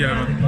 Yeah.